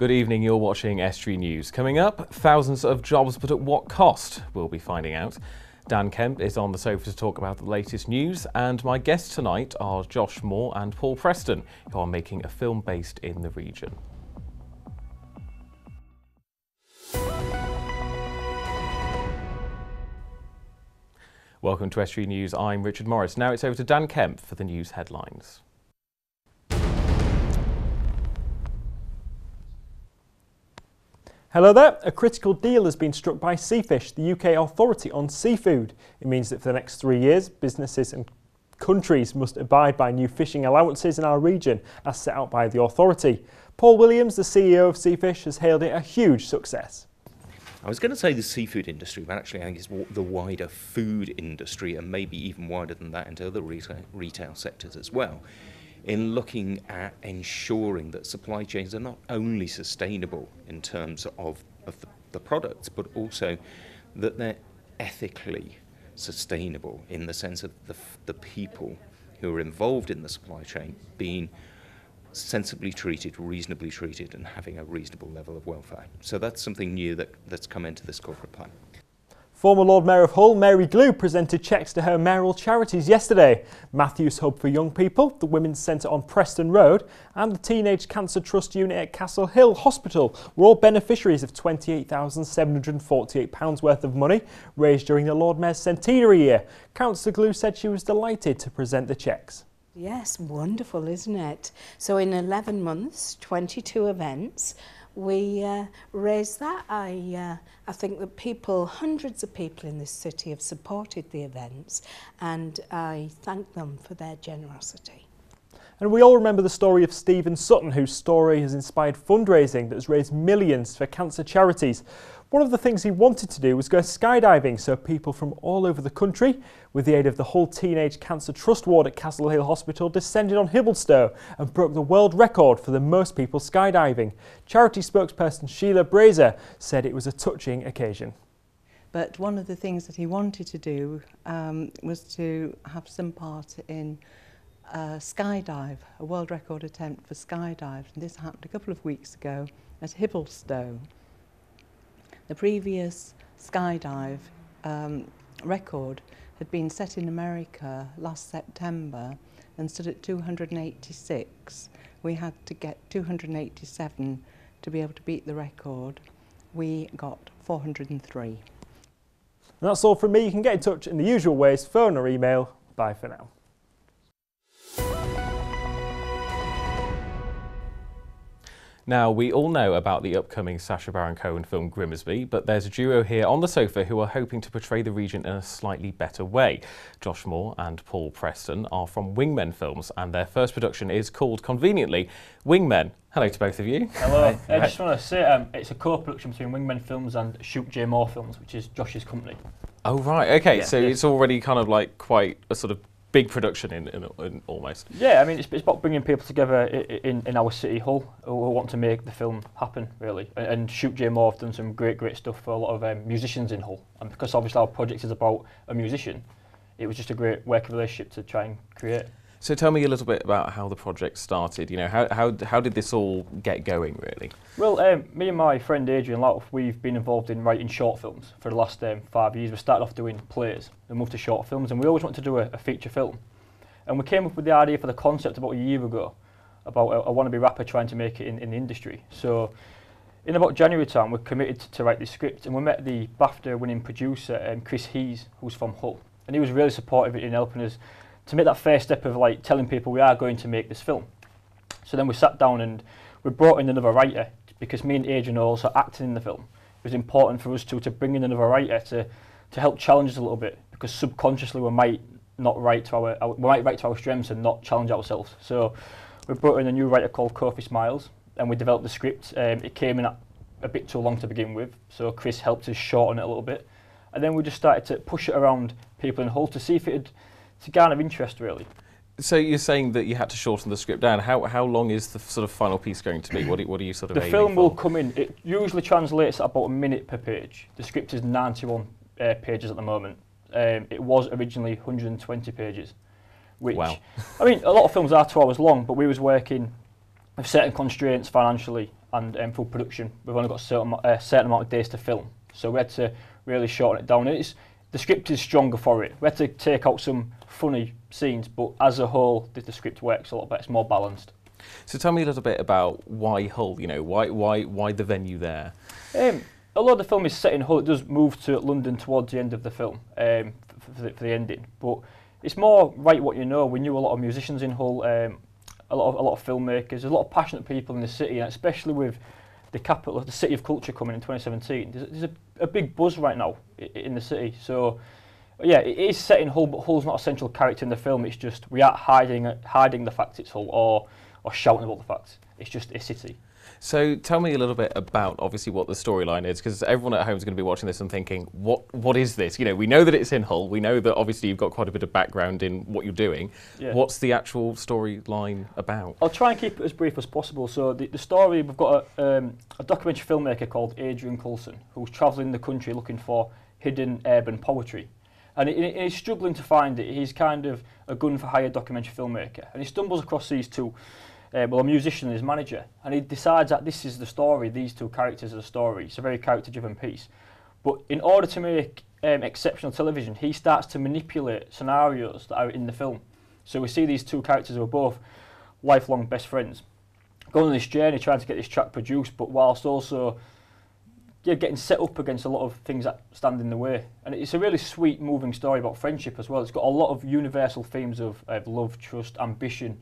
Good evening, you're watching Estuary News. Coming up, thousands of jobs, but at what cost? We'll be finding out. Dan Kemp is on the sofa to talk about the latest news, and my guests tonight are Josh Moore and Paul Preston, who are making a film based in the region. Welcome to Estuary News. I'm Richard Morris. Now it's over to Dan Kemp for the news headlines. Hello there. A critical deal has been struck by Seafish, the UK authority on seafood. It means that for the next three years, businesses and countries must abide by new fishing allowances in our region as set out by the authority. Paul Williams, the CEO of Seafish, has hailed it a huge success. I was going to say the seafood industry, but actually I think it's the wider food industry and maybe even wider than that into other retail, retail sectors as well in looking at ensuring that supply chains are not only sustainable in terms of, of the, the products, but also that they're ethically sustainable in the sense of the, the people who are involved in the supply chain being sensibly treated, reasonably treated, and having a reasonable level of welfare. So that's something new that, that's come into this corporate plan. Former Lord Mayor of Hull, Mary Glew, presented cheques to her mayoral charities yesterday. Matthews Hub for Young People, the Women's Centre on Preston Road, and the Teenage Cancer Trust Unit at Castle Hill Hospital were all beneficiaries of £28,748 worth of money raised during the Lord Mayor's centenary year. Councillor Glew said she was delighted to present the cheques. Yes, wonderful, isn't it? So in 11 months, 22 events, we uh, raised that. I, uh, I think that people, hundreds of people in this city have supported the events and I thank them for their generosity. And we all remember the story of Stephen Sutton, whose story has inspired fundraising that has raised millions for cancer charities. One of the things he wanted to do was go skydiving, so people from all over the country, with the aid of the Hull Teenage Cancer Trust Ward at Castle Hill Hospital, descended on Hibaldstow and broke the world record for the most people skydiving. Charity spokesperson Sheila Brazer said it was a touching occasion. But one of the things that he wanted to do um, was to have some part in a skydive, a world record attempt for skydive. And this happened a couple of weeks ago at Hibaldstow. The previous skydive um, record had been set in America last September and stood at 286. We had to get 287 to be able to beat the record. We got 403. And that's all from me. You can get in touch in the usual ways, phone or email. Bye for now. Now, we all know about the upcoming Sacha Baron Cohen film Grimsby, but there's a duo here on the sofa who are hoping to portray the region in a slightly better way. Josh Moore and Paul Preston are from Wingmen Films, and their first production is called, conveniently, Wingmen. Hello to both of you. Hello. I just want to say um, it's a co-production between Wingmen Films and Shoot J Moore Films, which is Josh's company. Oh, right. Okay, yeah, so yeah. it's already kind of like quite a sort of big production in, in, in, almost. Yeah, I mean, it's, it's about bringing people together in, in our city hall who want to make the film happen, really. And, and Shoot J Moore have done some great, great stuff for a lot of um, musicians in Hull. And because obviously our project is about a musician, it was just a great working relationship to try and create. So tell me a little bit about how the project started. You know, how, how, how did this all get going, really? Well, um, me and my friend Adrian Louth, we've been involved in writing short films for the last um, five years. We started off doing plays and moved to short films, and we always wanted to do a, a feature film. And we came up with the idea for the concept about a year ago about a, a wannabe rapper trying to make it in, in the industry. So in about January time, we committed to, to write this script, and we met the BAFTA-winning producer, um, Chris Hees, who's from Hull, and he was really supportive in helping us to make that first step of like telling people we are going to make this film. So then we sat down and we brought in another writer because me and Adrian are also acting in the film. It was important for us to, to bring in another writer to, to help challenge us a little bit because subconsciously we might not write to our, our we might write to our strengths and not challenge ourselves. So we brought in a new writer called Kofi Smiles and we developed the script. Um, it came in a, a bit too long to begin with, so Chris helped us shorten it a little bit. And then we just started to push it around people in Hull to see if it to garner interest really. So you're saying that you had to shorten the script down. How how long is the sort of final piece going to be? What, what are you sort of The film for? will come in. It usually translates at about a minute per page. The script is 91 uh, pages at the moment. Um, it was originally 120 pages. Which, wow. I mean, a lot of films are two hours long, but we was working with certain constraints financially, and um, full production, we've only got a certain, a certain amount of days to film. So we had to really shorten it down. It's, the script is stronger for it. We had to take out some funny scenes, but as a whole, the, the script works a lot better. It's more balanced. So tell me a little bit about why Hull. You know, why why why the venue there? Um, although the film is set in Hull, it does move to London towards the end of the film um, for, for, the, for the ending. But it's more right what you know. We knew a lot of musicians in Hull, um, a lot of a lot of filmmakers, a lot of passionate people in the city, and especially with the capital, of the city of culture coming in 2017. There's, there's a, a big buzz right now in the city. So yeah, it is set in Hull, but Hull's not a central character in the film. It's just we are hiding hiding the fact it's Hull or or shouting about the fact it's just a city. So tell me a little bit about obviously what the storyline is, because everyone at home is going to be watching this and thinking, what what is this? You know, we know that it's in Hull. We know that obviously you've got quite a bit of background in what you're doing. Yeah. What's the actual storyline about? I'll try and keep it as brief as possible. So the, the story, we've got a, um, a documentary filmmaker called Adrian Coulson who's travelling the country looking for hidden urban poetry. And he, he's struggling to find it. He's kind of a gun for hire documentary filmmaker. And he stumbles across these two uh, well, a musician and his manager, and he decides that this is the story, these two characters are the story. It's a very character-driven piece. But in order to make um, exceptional television, he starts to manipulate scenarios that are in the film. So we see these two characters who are both lifelong best friends, going on this journey trying to get this track produced, but whilst also yeah, getting set up against a lot of things that stand in the way. And it's a really sweet, moving story about friendship as well. It's got a lot of universal themes of, of love, trust, ambition.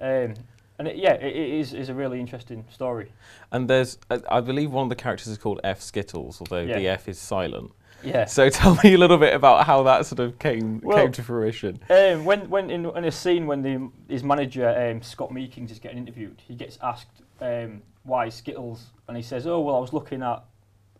Um, and it, yeah, it, it is, is a really interesting story. And there's, uh, I believe one of the characters is called F Skittles, although Yeah. the F is silent. Yeah. So tell me a little bit about how that sort of came Well- came to fruition. Um, when when in, in a scene when the, his manager um, Scott Meekings is getting interviewed, he gets asked um, why Skittles, and he says, "Oh well, I was looking at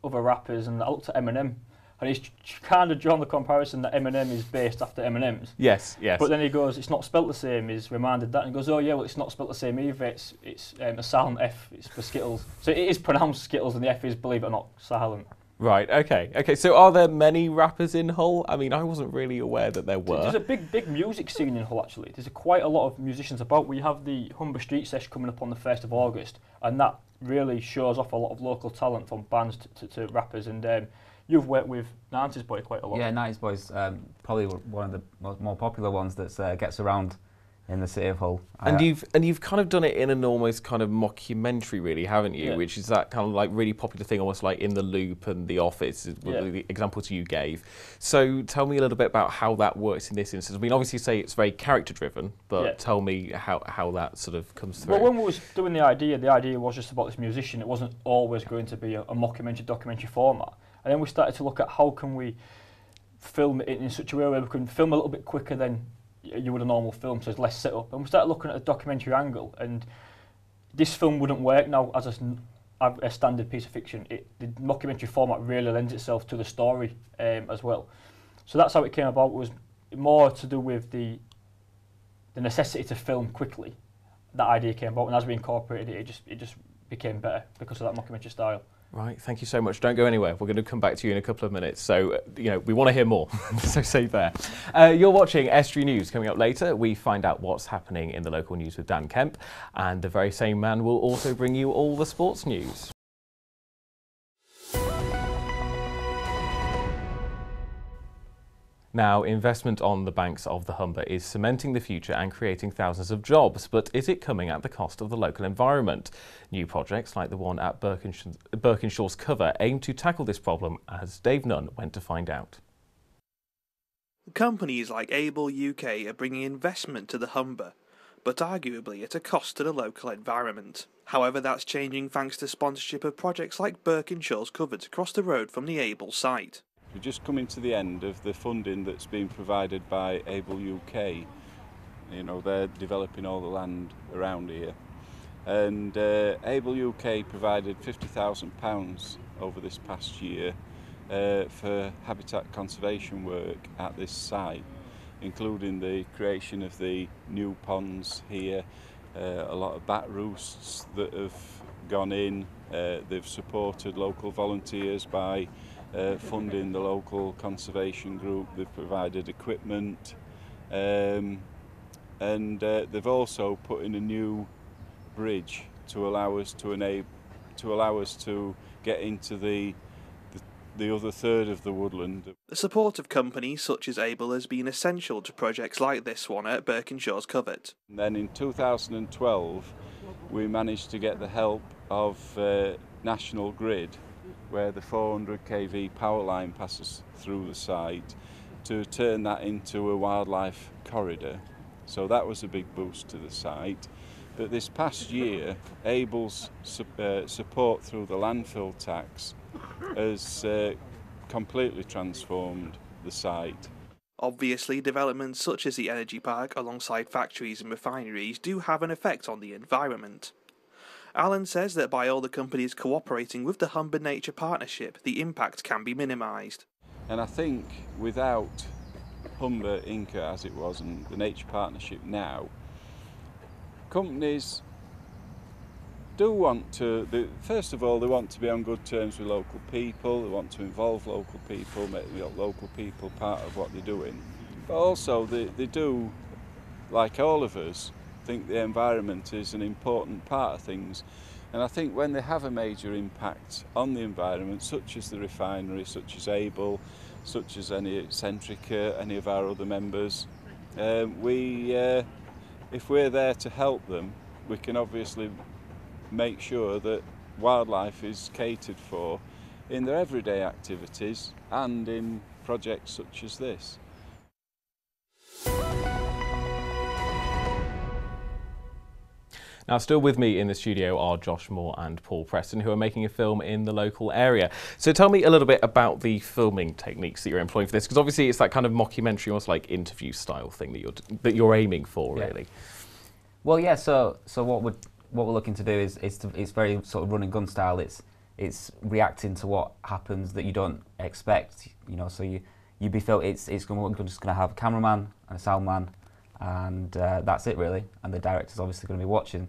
other rappers and I looked at Eminem, and he's kind of drawn the comparison that Eminem is based after M&M's. Yes, yes. But then he goes, it's not spelt the same. He's reminded that and he goes, oh yeah, well it's not spelt the same either. It's it's um, a silent F. It's for Skittles. So it is pronounced Skittles and the F is, believe it or not, silent. Right, okay. Okay, so are there many rappers in Hull? I mean, I wasn't really aware that there were. There's a big, big music scene in Hull actually. There's a, quite a lot of musicians about. We have the Humber Street Sesh coming up on the 1st of August, and that really shows off a lot of local talent from bands to, to, to rappers. And um, you've worked with Nantes Boy quite a lot. Yeah, Nights Boys, um, probably one of the more popular ones that uh, gets around in the city of Hull. And I- you've and you've kind of done it in an almost kind of mockumentary, really, haven't you? Yeah. Which is that kind of like really popular thing, almost like in the Loop and The Office, Yeah. the examples you gave. So tell me a little bit about how that works in this instance. I mean, obviously, you say it's very character driven, but Yeah. tell me how, how that sort of comes through. Well, when we was doing the idea, the idea was just about this musician. It wasn't always going to be a, a mockumentary documentary format. And then we started to look at how can we film it in such a way where we can film a little bit quicker than y- you would a normal film, so there's less set up. And we started looking at a documentary angle, and this film wouldn't work now as a standard piece of fiction. It, the mockumentary format really lends itself to the story um, as well. So that's how it came about. Was more to do with the the necessity to film quickly that idea came about, and as we incorporated it, it just it just became better because of that mockumentary style. Right, thank you so much. Don't go anywhere. We're going to come back to you in a couple of minutes. So, uh, you know, we want to hear more. so stay there. Uh, you're watching Estuary News. Coming up later, we find out what's happening in the local news with Dan Kemp. And the very same man will also bring you all the sports news. Now, investment on the banks of the Humber is cementing the future and creating thousands of jobs, but is it coming at the cost of the local environment? New projects like the one at Birkinshaw, Birkinshaw's Covert aim to tackle this problem, as Dave Nunn went to find out. Companies like Able UK are bringing investment to the Humber, but arguably at a cost to the local environment. However, that's changing thanks to sponsorship of projects like Birkinshaw's Covers across the road from the Able site. We're just coming to the end of the funding that's been provided by Able UK. You know, they're developing all the land around here. And uh, Able UK provided £50,000 over this past year uh, for habitat conservation work at this site, including the creation of the new ponds here, uh, a lot of bat roosts that have gone in. Uh, they've supported local volunteers by uh, funding the local conservation group. They've provided equipment, um, and uh, they've also put in a new bridge to allow us to enable to allow us to get into the the other third of the woodland. The support of companies such as Able has been essential to projects like this one at Birkinshaw's Covert. And then in 2012 we managed to get the help of uh, National Grid where the 400 kV power line passes through the site to turn that into a wildlife corridor. So that was a big boost to the site. But this past year, Able's su uh, support through the landfill tax has uh, completely transformed the site. Obviously, developments such as the energy park alongside factories and refineries do have an effect on the environment. Alan says that by all the companies cooperating with the Humber Nature Partnership, the impact can be minimised. And I think without Humber INCA as it was and the Nature Partnership now, companies do want to, they, first of all, they want to be on good terms with local people, they want to involve local people, make local people part of what they're doing. But also, they, they do, like all of us, think the environment is an important part of things. And I think when they have a major impact on the environment, such as the refinery, such as Able, such as any Centrica, any of our other members, um, we, uh, if we're there to help them, we can obviously make sure that wildlife is catered for in their everyday activities and in projects such as this. Now, still with me in the studio are Josh Moore and Paul Preston, who are making a film in the local area. So tell me a little bit about the filming techniques that you're employing for this, because obviously it's that kind of mockumentary, almost like interview style thing that you're that you're aiming for, yeah. really. Well, yeah. So, so what would what we're looking to do is, is to, it's very sort of run and gun style. It's it's reacting to what happens that you don't expect. You know, so you you be felt it's it's going we're just going to have a cameraman and a sound man, and uh, that's it really. And the director's obviously going to be watching.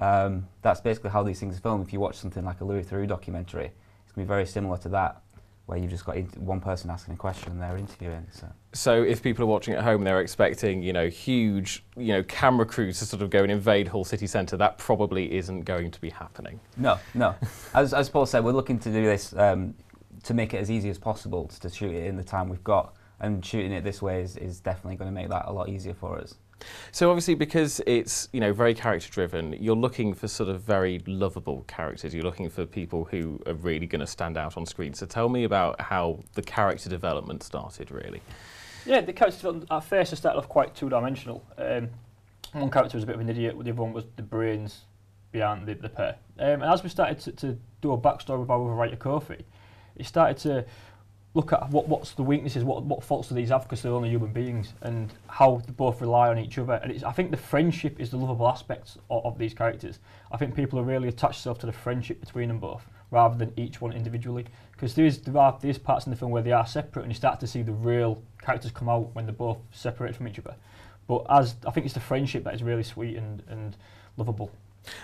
Um, that's basically how these things are filmed. If you watch something like a Louis Theroux documentary, it's going to be very similar to that where you've just got one person asking a question and they're interviewing. So. so if people are watching at home, they're expecting you know huge you know camera crews to sort of go and invade Hull city centre. That probably isn't going to be happening. No, no. as, as Paul said, we're looking to do this um, to make it as easy as possible to shoot it in the time we've got, and shooting it this way is, is definitely going to make that a lot easier for us. So obviously, because it's you know very character driven, you're looking for sort of very lovable characters. You're looking for people who are really going to stand out on screen. So tell me about how the character development started, really. Yeah, the character development at first started off quite two dimensional. Um, one character was a bit of an idiot, the other one was the brains behind the, the pair. Um, and as we started to, to do a backstory with our writer Kofi, it started to look at what what's the weaknesses, what what faults do these have because they're only human beings, and how they both rely on each other. And I think the friendship is the lovable aspects of, of these characters. I think people are really attached to the friendship between them both, rather than each one individually. Because there is there are these parts in the film where they are separate, and you start to see the real characters come out when they're both separated from each other. But as I think it's the friendship that is really sweet and and lovable.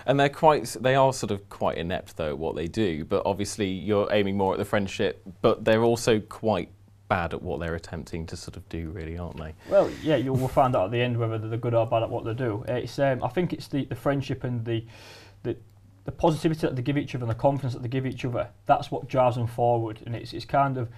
And they're quite, they are sort of quite inept though at what they do, but obviously you're aiming more at the friendship, but they're also quite bad at what they're attempting to sort of do, really, aren't they? Well, yeah, you will find out at the end whether they're good or bad at what they do. It's, um, I think it's the, the friendship and the, the the positivity that they give each other and the confidence that they give each other. That's what drives them forward, and it's it's kind of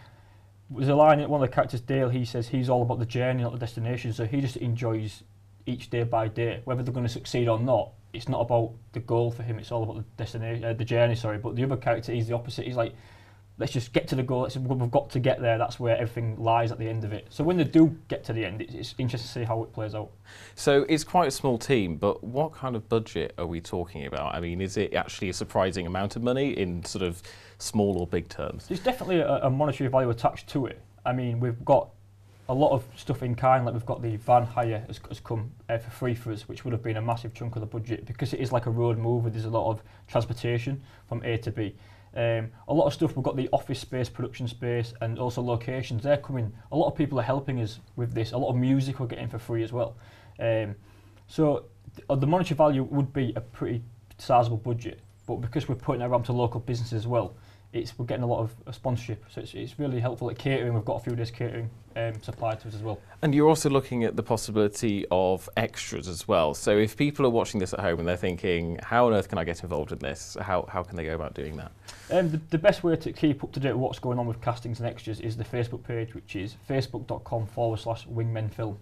there's a line in one of the characters, Dale. He says he's all about the journey, not the destination. So he just enjoys each day by day, whether they're going to succeed or not it's not about the goal for him. It's all about the destination, uh, the journey. Sorry, but the other character is the opposite. He's like, let's just get to the goal. Let's, we've got to get there. That's where everything lies at the end of it. So when they do get to the end, it's, it's interesting to see how it plays out. So it's quite a small team, but what kind of budget are we talking about? I mean, is it actually a surprising amount of money in sort of small or big terms? There's definitely a, a monetary value attached to it. I mean, we've got a lot of stuff in kind, like we've got the van hire has, has come uh, for free for us, which would have been a massive chunk of the budget because it is like a road move where There's a lot of transportation from A to B. Um, a lot of stuff, we've got the office space, production space, and also locations. They're coming. A lot of people are helping us with this. A lot of music we're getting for free as well. Um, so th the monetary value would be a pretty sizable budget, but because we're putting it around to local businesses as well, it's we're getting a lot of uh, sponsorship, so it's, it's really helpful at catering. We've got a few days catering um, supplied to us as well. And you're also looking at the possibility of extras as well. So if people are watching this at home and they're thinking, how on earth can I get involved in this? How, how can they go about doing that? Um, the, the best way to keep up to date with what's going on with castings and extras is the Facebook page, which is facebook.com forward slash wingmenfilm.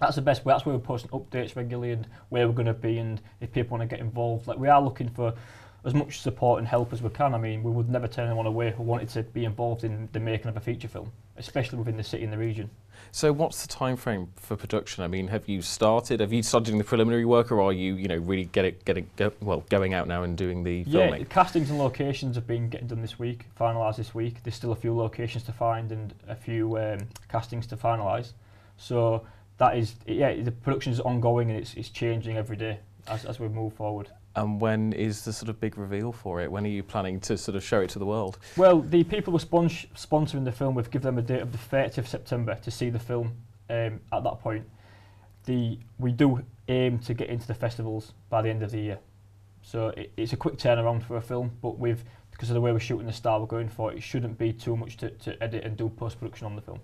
That's the best way. That's where we're posting updates regularly and where we're going to be and if people want to get involved. Like we are looking for as much support and help as we can. I mean, we would never turn anyone away who wanted to be involved in the making of a feature film, especially within the city and the region. So what's the time frame for production? I mean, have you started? Have you started doing the preliminary work, or are you, you know, really get it, getting go, well, going out now and doing the yeah, filming? castings and locations have been getting done this week, finalised this week. There's still a few locations to find and a few um, castings to finalise. So that is, yeah, the production is ongoing and it's, it's changing every day as, as we move forward. And when is the sort of big reveal for it? When are you planning to sort of show it to the world? Well, the people who are spons- sponsoring the film, we've given them a date of the 30th of September to see the film um, at that point. The, we do aim to get into the festivals by the end of the year. So it, it's a quick turnaround for a film, but with because of the way we're shooting the style we're going for, it shouldn't be too much to, to edit and do post-production on the film.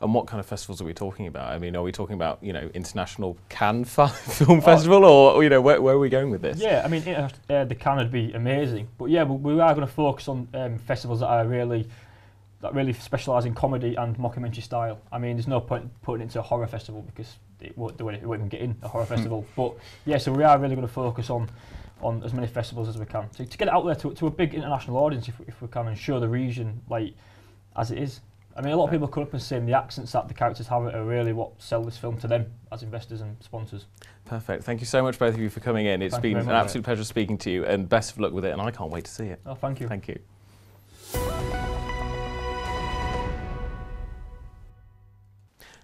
And what kind of festivals are we talking about? I mean, are we talking about you know international Cannes Film Festival, or you know where, where are we going with this? Yeah, I mean it, uh, the Cannes would be amazing, but yeah, we, we are going to focus on um, festivals that are really that really specialise in comedy and mockumentary style. I mean, there's no point putting it into a horror festival because it won't, it won't even get in a horror festival. But yeah, so we are really going to focus on on as many festivals as we can to, to get it out there to, to a big international audience if, if we can and show the region like as it is. I mean, a lot of people come up and say the accents that the characters have are really what sell this film to them as investors and sponsors. Perfect. Thank you so much, both of you, for coming in. It's Thank been an absolute pleasure speaking to you, and best of luck with it. And I can't wait to see it. Oh, thank you. Thank you.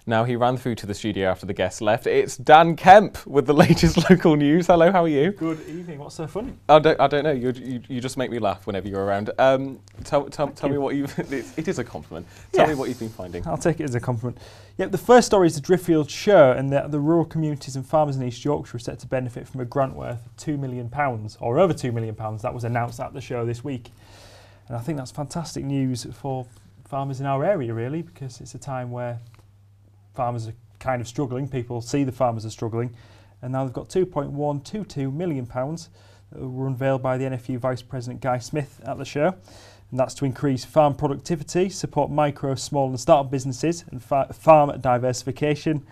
Now he ran through to the studio after the guests left. It's Dan Kemp with the latest local news. Hello, how are you? Good evening. What's so funny? I don't, I don't know. You, you, you just make me laugh whenever you're around. Um, tell tell, tell me what you've. It's, it is a compliment. Tell me what you've been finding. I'll take it as a compliment. Yep, the first story is the Driffield Show, and that the rural communities and farmers in East Yorkshire are set to benefit from a grant worth of £2 million, or over £2 million. That was announced at the show this week. And I think that's fantastic news for farmers in our area, really, because it's a time where farmers are kind of struggling. People see the farmers are struggling, and now they've got £2.122 million pounds that were unveiled by the NFU Vice President Guy Smith at the show. And that's to increase farm productivity, support micro, small, and start businesses, and fa- farm diversification,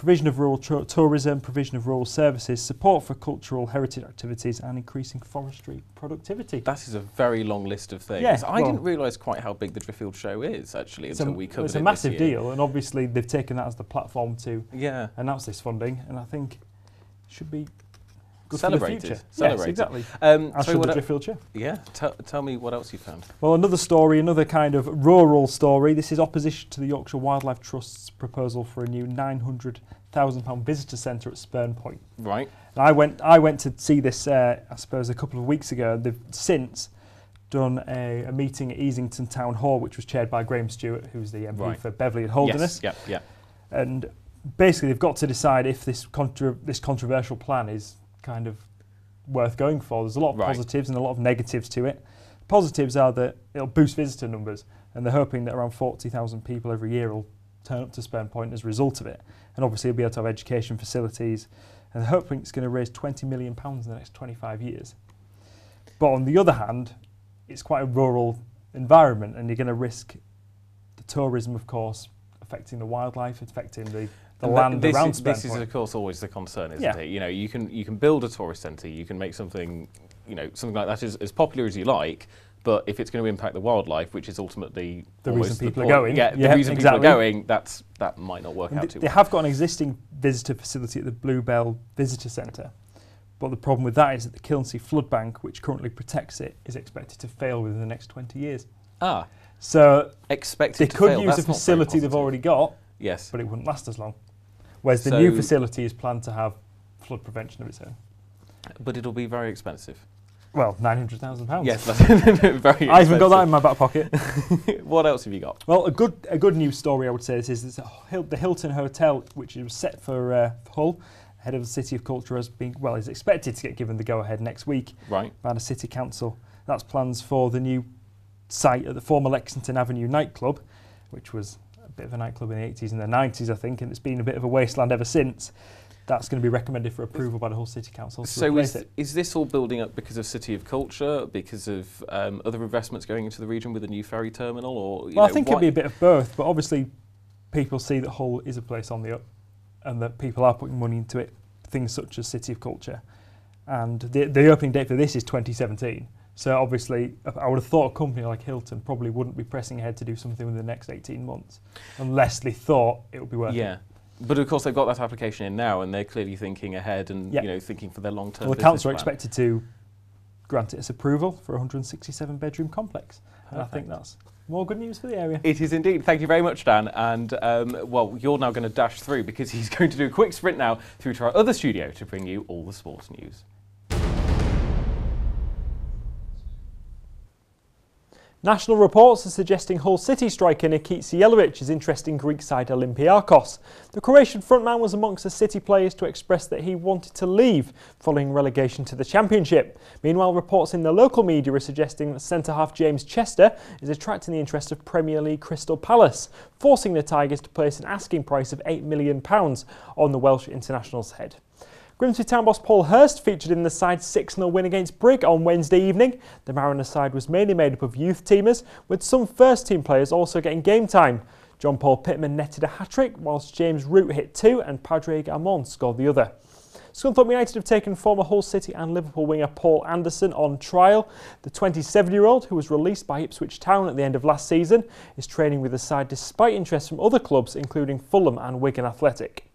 provision of rural tourism, provision of rural services, support for cultural heritage activities, and increasing forestry productivity. That is a very long list of things. Yeah, I well- didn't realise quite how big the Driffield show is actually until a, we covered it's a it massive deal, and obviously they've taken that as the platform to Yeah. announce this funding, and I think it should be good Celebrated, for the future. celebrated. Yes, exactly. Um, As should what the Driffield Show. yeah. Tell, me what else you found. Well, another story, another kind of rural story. This is opposition to the Yorkshire Wildlife Trust's proposal for a new £900,000 visitor centre at Spurn Point. Right. And I went, I went to see this, uh, I suppose, a couple of weeks ago. They've since done a, a meeting at Easington Town Hall, which was chaired by Graham Stuart, who's the MP Right. for Beverley and Holderness. Yes. Yeah. Yeah. And basically, they've got to decide if this contra- this controversial plan is kind of worth going for. There's a lot of Right. positives and a lot of negatives to it. Positives are that it'll boost visitor numbers, and they're hoping that around 40,000 people every year will turn up to Spurn Point as a result of it. And obviously, you'll be able to have education facilities, and they're hoping it's going to raise 20 million pounds in the next 25 years. But on the other hand, it's quite a rural environment, and you're going to risk the tourism, of course, affecting the wildlife, affecting the, the And land this around is, this is of course always the concern, isn't Yeah. it? You know, you can you can build a tourist centre, you can make something, you know, something like that as, as popular as you like, but if it's going to impact the wildlife, which is ultimately The reason people are point- going. yeah, Yeah, the reason exactly. people are going, that's that might not work And out th- too they well. have got an existing visitor facility at the Bluebell Visitor Centre, but the problem with that is that the Kilnsea Flood Bank, which currently protects it, is expected to fail within the next 20 years. Ah, So expected they could fail. use That's a facility they've already got, Yes, but it wouldn't last as long. Whereas the new facility is planned to have flood prevention of its own. but it'll be very expensive. Well, £900,000. Yes, that's very expensive. I even got that in my back pocket. what else have you got? Well, a good a good news story I would say this is Hil- the Hilton Hotel, which is set for uh, Hull, head of the City of Culture, has been well is expected to get given the go ahead next week Right. by the City Council. That's plans for the new site at the former Lexington Avenue nightclub, which was bit of a nightclub in the 80s and the 90s, I think, and it's been a bit of a wasteland ever since. That's going to be recommended for approval by the Hull City Council. So is, it. is this all building up because of City of Culture, because of um, other investments going into the region with a new ferry terminal, or Well, I think it'd be a bit of both, but obviously people see that Hull is a place on the up and that people are putting money into it, things such as City of Culture. And the, the opening date for this is 2017. So obviously, I would have thought a company like Hilton probably wouldn't be pressing ahead to do something within the next 18 months unless they thought it would be worth Yeah. it. But of course, they've got that application in now, and they're clearly thinking ahead and Yeah. you know thinking for their long-term. Well, the council are expected to grant it its approval for a 167 bedroom complex. And I think that's more good news for the area. It is indeed. Thank you very much, Dan. And um, well, you're now going to dash through because he's going to do a quick sprint now through to our other studio to bring you all the sports news. National reports are suggesting Hull City striker Nikica Jelavic is interested in Greek side Olympiakos. The Croatian frontman was amongst the City players to express that he wanted to leave following relegation to the Championship. Meanwhile, reports in the local media are suggesting that centre-half James Chester is attracting the interest of Premier League Crystal Palace, forcing the Tigers to place an asking price of £8 million on the Welsh international's head. Grimsby Town boss Paul Hurst featured in the side's 6 0 win against Brigg on Wednesday evening. The Mariners side was mainly made up of youth teamers, with some first team players also getting game time. John Paul Pittman netted a hat trick, whilst James Root hit two and Padraig Amond scored the other. Scunthorpe United have taken former Hull City and Liverpool winger Paul Anderson on trial. The 27 year old, who was released by Ipswich Town at the end of last season, is training with the side despite interest from other clubs, including Fulham and Wigan Athletic.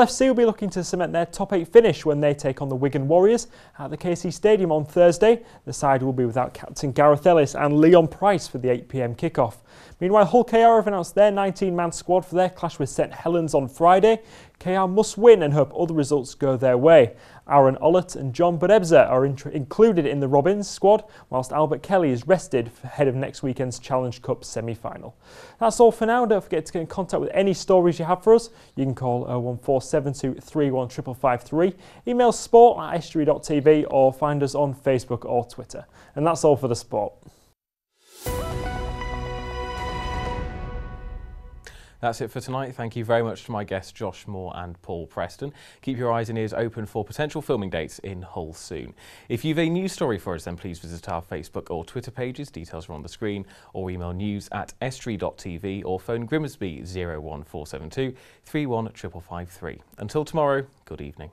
FC will be looking to cement their top eight finish when they take on the Wigan Warriors at the KC Stadium on Thursday. The side will be without captain Gareth Ellis and Leon Pryce for the 8pm kickoff. Meanwhile, Hull KR have announced their 19 man squad for their clash with St Helens on Friday. KR must win and hope other results go their way. Aaron Ollett and John Boudebza are in- included in the Robins squad, whilst Albert Kelly is rested ahead of next weekend's Challenge Cup semi final. That's all for now. Don't forget to get in contact with any stories you have for us. You can call uh, 01472 31553, email sport at estuary.tv, or find us on Facebook or Twitter. And that's all for the sport. That's it for tonight. Thank you very much to my guests Josh Moore and Paul Preston. Keep your eyes and ears open for potential filming dates in Hull soon. If you've a news story for us, then please visit our Facebook or Twitter pages. Details are on the screen, or email news at estuary.tv or phone Grimsby 01472 31553. Until tomorrow, good evening.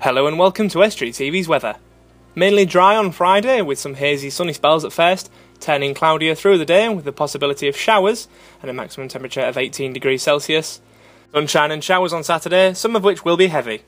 Hello and welcome to Estuary TV's weather. Mainly dry on Friday with some hazy sunny spells at first, turning cloudier through the day with the possibility of showers and a maximum temperature of 18 degrees Celsius. Sunshine and showers on Saturday, some of which will be heavy.